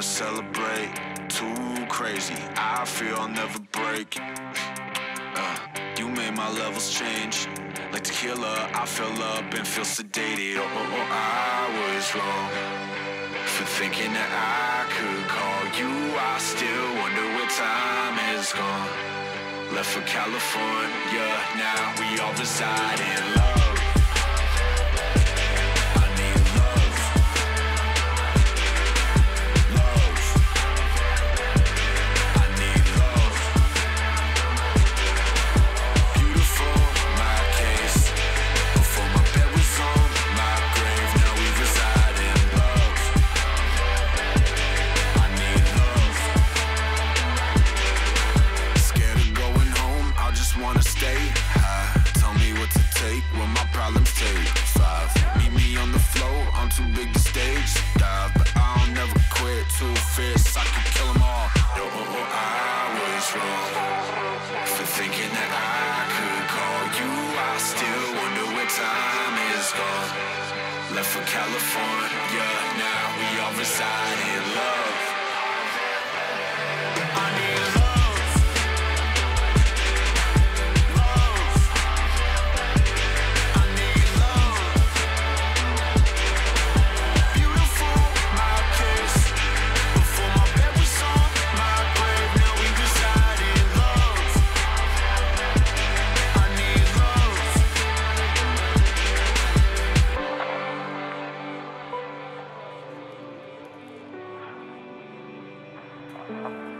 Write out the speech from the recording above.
celebrate. Too crazy, I feel I'll never break. Uh, you made my levels change. Like tequila, I fill up and feel sedated. Oh, oh, oh, I was wrong for thinking that I could call you. I still wonder where time has gone. Left for California, now we all reside in love. Thinking that I could call you. I still wonder where time is gone. Left for California, now we all reside. Música